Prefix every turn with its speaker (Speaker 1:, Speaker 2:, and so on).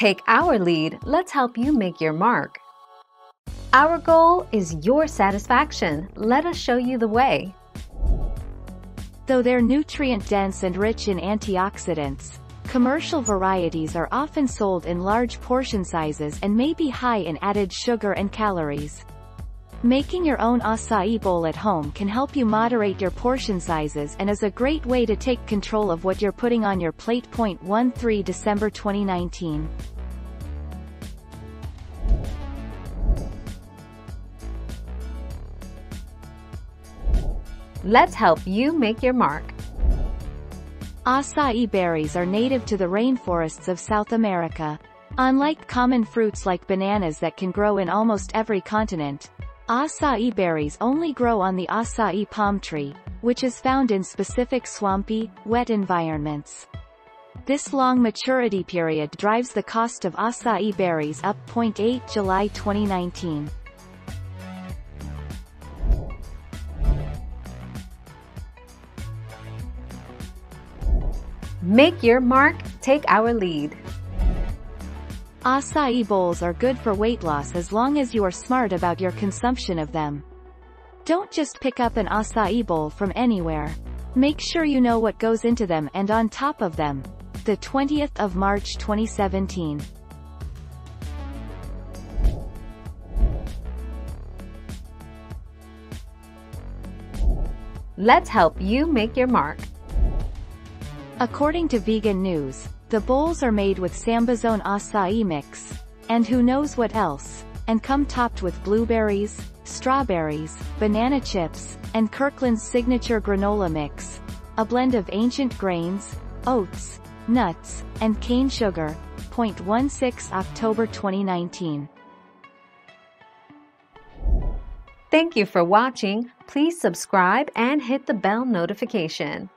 Speaker 1: Take our lead, let's help you make your mark. Our goal is your satisfaction. Let us show you the way.
Speaker 2: Though they're nutrient-dense and rich in antioxidants, commercial varieties are often sold in large portion sizes and may be high in added sugar and calories. Making your own acai bowl at home can help you moderate your portion sizes and is a great way to take control of what you're putting on your plate. 13 December 2019.
Speaker 1: Let's help you make your mark.
Speaker 2: Acai berries are native to the rainforests of South America. Unlike common fruits like bananas that can grow in almost every continent, acai berries only grow on the acai palm tree, which is found in specific swampy, wet environments. This long maturity period drives the cost of acai berries up. 8 July 2019.
Speaker 1: Make your mark, take our lead.
Speaker 2: Acai bowls are good for weight loss as long as you are smart about your consumption of them. Don't just pick up an acai bowl from anywhere. Make sure you know what goes into them and on top of them. The 20th of March 2017.
Speaker 1: Let's help you make your mark.
Speaker 2: According to Vegan News, the bowls are made with Sambazon acai mix, and who knows what else, and come topped with blueberries, strawberries, banana chips, and Kirkland's signature granola mix, a blend of ancient grains, oats, nuts, and cane sugar. 0.16 October 2019.
Speaker 1: Thank you for watching. Please subscribe and hit the bell notification.